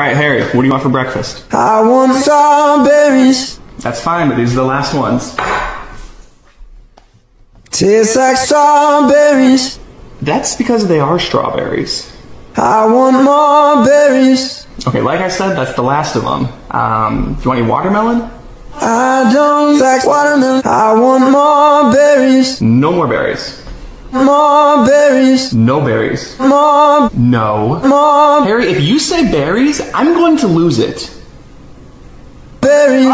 All right, Harry, what do you want for breakfast? I want strawberries. That's fine, but these are the last ones. Tastes like strawberries. That's because they are strawberries. I want more berries. Okay, like I said, that's the last of them. Um, do you want any watermelon? I don't like watermelon. I want more berries. No more berries. More berries. No berries. More, No. more Harry, if you say berries, I'm going to lose it. berries.